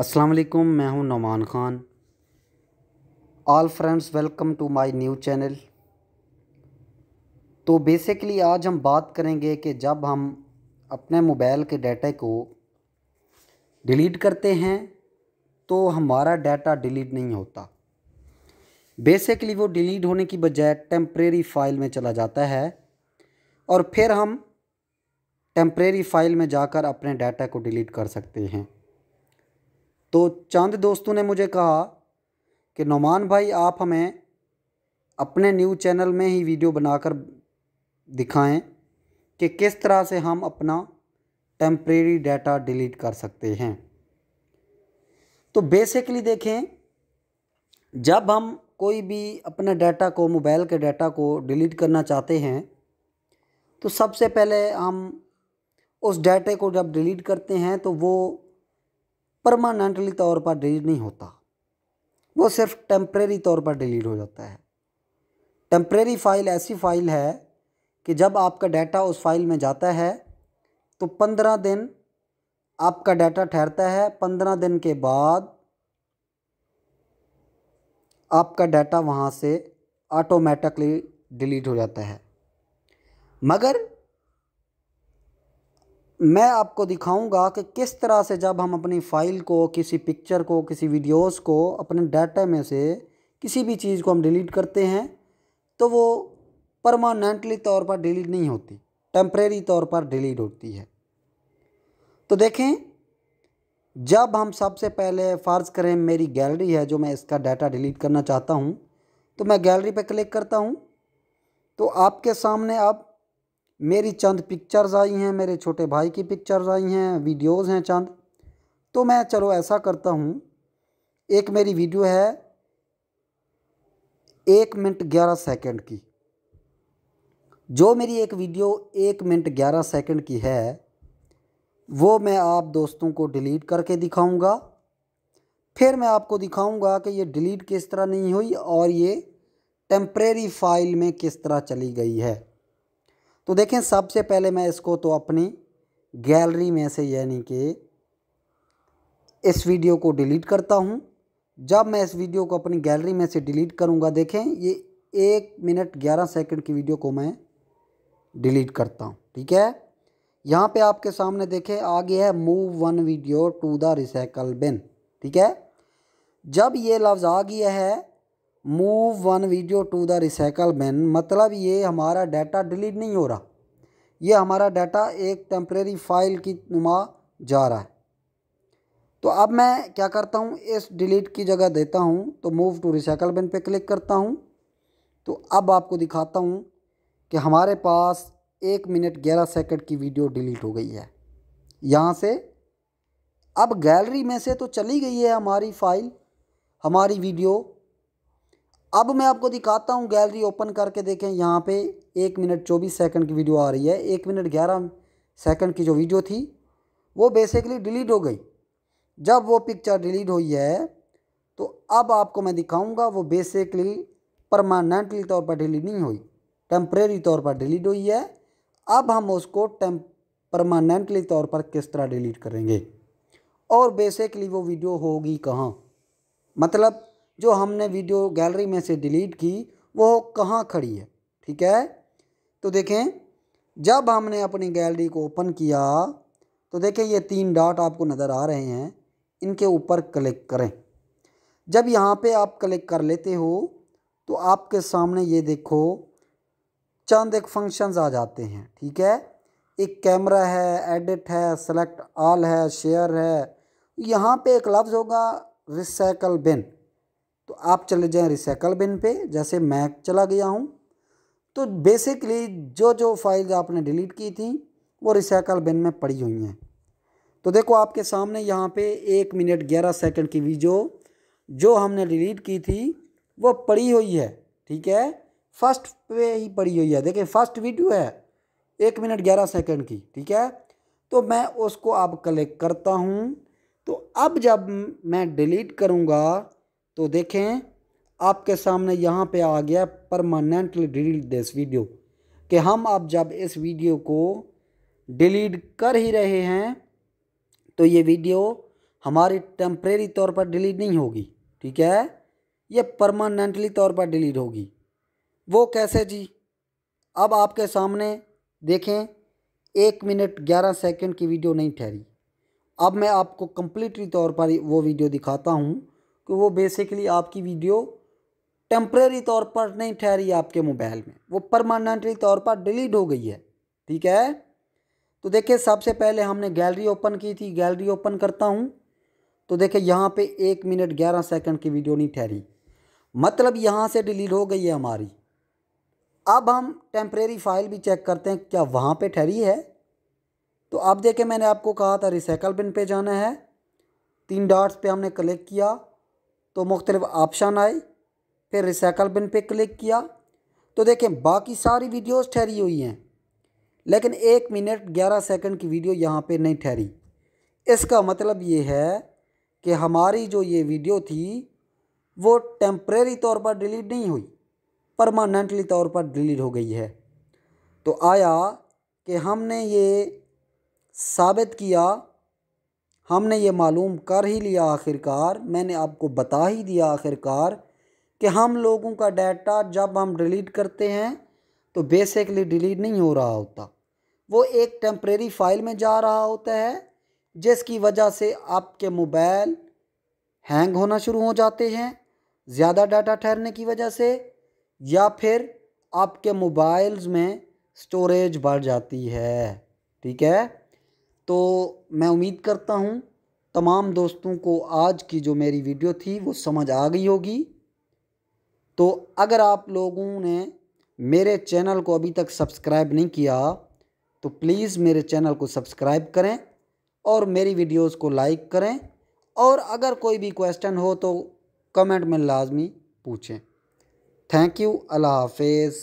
अस्सलाम वालेकुम मैं हूँ Nauman Khan. All friends welcome to my new channel तो बेसिकली आज हम बात करेंगे कि जब हम अपने मोबाइल के डाटा को डिलीट करते हैं तो हमारा डाटा डिलीट नहीं होता। बेसिकली वो डिलीट होने की बजाय टेम्परेरी फ़ाइल में चला जाता है और फिर हम टेम्परेरी फ़ाइल में जाकर अपने डाटा को डिलीट कर सकते हैं। तो चंद दोस्तों ने मुझे कहा कि नौमान भाई, आप हमें अपने न्यूज़ चैनल में ही वीडियो बनाकर दिखाएँ कि किस तरह से हम अपना टेम्प्रेरी डाटा डिलीट कर सकते हैं। तो बेसिकली देखें, जब हम कोई भी अपने डाटा को, मोबाइल के डाटा को डिलीट करना चाहते हैं तो सबसे पहले हम उस डाटे को जब डिलीट करते हैं तो वो परमानेंटली तौर पर डिलीट नहीं होता। वो सिर्फ़ टेम्प्रेरी तौर पर डिलीट हो जाता है। टेम्प्रेरी फ़ाइल ऐसी फ़ाइल है कि जब आपका डाटा उस फ़ाइल में जाता है तो पंद्रह दिन आपका डाटा ठहरता है। पंद्रह दिन के बाद आपका डाटा वहाँ से ऑटोमेटिकली डिलीट हो जाता है। मगर मैं आपको दिखाऊँगा कि किस तरह से जब हम अपनी फ़ाइल को, किसी पिक्चर को, किसी वीडियोस को अपने डाटा में से किसी भी चीज़ को हम डिलीट करते हैं तो वो परमानेंटली तौर पर डिलीट नहीं होती, टेम्परेरी तौर पर डिलीट होती है। तो देखें, जब हम सबसे पहले फ़र्ज़ करें मेरी गैलरी है जो मैं इसका डाटा डिलीट करना चाहता हूँ तो मैं गैलरी पर क्लिक करता हूँ तो आपके सामने अब मेरी चंद पिक्चर्स आई हैं, मेरे छोटे भाई की पिक्चर्स आई हैं वीडियोस हैं चंद। तो मैं चलो ऐसा करता हूँ, एक मेरी वीडियो है, एक मिनट ग्यारह सेकंड की। जो मेरी एक वीडियो एक मिनट ग्यारह सेकंड की है, वो मैं आप दोस्तों को डिलीट करके दिखाऊँगा। फिर मैं आपको दिखाऊँगा कि ये डिलीट किस तरह नहीं हुई और ये टेम्परेरी फ़ाइल में किस तरह चली गई है। तो देखें, सबसे पहले मैं इसको तो अपनी गैलरी में से यानी कि इस वीडियो को डिलीट करता हूँ। जब मैं इस वीडियो को अपनी गैलरी में से डिलीट करूँगा, देखें, ये एक मिनट ग्यारह सेकंड की वीडियो को मैं डिलीट करता हूँ, ठीक है? यहाँ पे आपके सामने देखें, आ गया है move one video to the recycle bin, ठीक है? जब ये लफ्ज़ आ गया है move one video to the recycle bin मतलब ये हमारा डाटा डिलीट नहीं हो रहा। ये हमारा डाटा एक टेम्प्रेरी फ़ाइल की नुमा जा रहा है। तो अब मैं क्या करता हूँ? इस डिलीट की जगह देता हूँ। तो मूव टू रिसाइकल बिन पे क्लिक करता हूँ। तो अब आपको दिखाता हूँ कि हमारे पास एक मिनट ग्यारह सेकंड की वीडियो डिलीट हो गई है। यहाँ से अब गैलरी में से तो चली गई है हमारी फ़ाइल हमारी वीडियो अब मैं आपको दिखाता हूँ गैलरी ओपन करके देखें। यहाँ पे एक मिनट चौबीस सेकंड की वीडियो आ रही है। एक मिनट ग्यारह सेकंड की जो वीडियो थी, वो बेसिकली डिलीट हो गई। जब वो पिक्चर डिलीट हुई है तो अब आपको मैं दिखाऊँगा वो बेसिकली परमानेंटली तौर पर डिलीट नहीं हुई। टेम्परेरी तौर पर डिलीट हुई है। अब हम उसको टेम परमानेंटली तौर पर किस तरह डिलीट करेंगे? और बेसिकली वो वीडियो होगी कहाँ? मतलब जो हमने वीडियो गैलरी में से डिलीट की, वो कहाँ खड़ी है? ठीक है? तो देखें, जब हमने अपनी गैलरी को ओपन किया तो देखें ये तीन डॉट आपको नज़र आ रहे हैं। इनके ऊपर क्लिक करें। जब यहाँ पे आप क्लिक कर लेते हो तो आपके सामने ये देखो, चंद एक फ़ंक्शंस आ जाते हैं। ठीक है? एक कैमरा है, एडिट है, सेलेक्ट ऑल है, शेयर है। यहाँ पे एक लफ्ज़ होगा, रिसाइकल बिन। तो आप चले जाएँ रिसाइकल बिन पे, जैसे मैं चला गया हूँ। तो बेसिकली जो जो फ़ाइल आपने डिलीट की थी, वो रिसाइकल बिन में पड़ी हुई हैं। तो देखो आपके सामने यहाँ पे एक मिनट ग्यारह सेकंड की वीडियो जो हमने डिलीट की थी, वो पड़ी हुई है, ठीक है? फ़र्स्ट पे ही पड़ी हुई है। देखिए फ़र्स्ट वीडियो है, एक मिनट ग्यारह सेकंड की, ठीक है? तो मैं उसको अब कलेक्ट करता हूँ। तो अब जब मैं डिलीट करूँगा तो देखें, आपके सामने यहाँ पे आ गया परमानेंटली डिलीट दिस वीडियो कि हम अब जब इस वीडियो को डिलीट कर ही रहे हैं तो ये वीडियो हमारी टेम्प्रेरी तौर पर डिलीट नहीं होगी, ठीक है? ये परमानेंटली तौर पर डिलीट होगी। वो कैसे जी? अब आपके सामने देखें, एक मिनट ग्यारह सेकंड की वीडियो नहीं ठहरी। अब मैं आपको कम्प्लीटली तौर पर वो वीडियो दिखाता हूँ। कि वो बेसिकली आपकी वीडियो टेम्प्रेरी तौर पर नहीं ठहरी आपके मोबाइल में। वो परमानेंटली तौर पर डिलीट हो गई है। ठीक है? तो देखिए, सबसे पहले हमने गैलरी ओपन की थी। गैलरी ओपन करता हूँ। तो देखिए, यहाँ पे एक मिनट ग्यारह सेकंड की वीडियो नहीं ठहरी। मतलब यहाँ से डिलीट हो गई है हमारी। अब हम टेम्प्रेरी फ़ाइल भी चेक करते हैं, क्या वहाँ पे ठहरी है? तो अब देखें मैंने आपको कहा था रिसाइकल बिन पे जाना है। तीन डॉट्स पे हमने क्लिक किया। तो मुख्तलिफ़ ऑप्शन आए, फिर रिसाइकल बिन पे क्लिक किया। तो देखें, बाकी सारी वीडियोस ठहरी हुई हैं, लेकिन एक मिनट ग्यारह सेकंड की वीडियो यहाँ पे नहीं ठहरी। इसका मतलब ये है कि हमारी जो ये वीडियो थी, वो टेम्प्रेरी तौर पर डिलीट नहीं हुई परमानेंटली तौर पर डिलीट हो गई है। तो आया कि हमने ये साबित किया हमने ये मालूम कर ही लिया आखिरकार, मैंने आपको बता ही दिया आखिरकार कि हम लोगों का डाटा जब हम डिलीट करते हैं तो बेसिकली डिलीट नहीं हो रहा होता। वो एक टेम्प्रेरी फ़ाइल में जा रहा होता है, जिसकी वजह से आपके मोबाइल हैंग होना शुरू हो जाते हैं, ज़्यादा डाटा ठहरने की वजह से, या फिर आपके मोबाइल्स में स्टोरेज बढ़ जाती है। ठीक है? तो मैं उम्मीद करता हूँ तमाम दोस्तों को आज की जो मेरी वीडियो थी वो समझ आ गई होगी। तो अगर आप लोगों ने मेरे चैनल को अभी तक सब्सक्राइब नहीं किया तो प्लीज़ मेरे चैनल को सब्सक्राइब करें और मेरी वीडियोस को लाइक करें और अगर कोई भी क्वेश्चन हो तो कमेंट में लाजमी पूछें। थैंक यू, अल्लाह हाफिज़।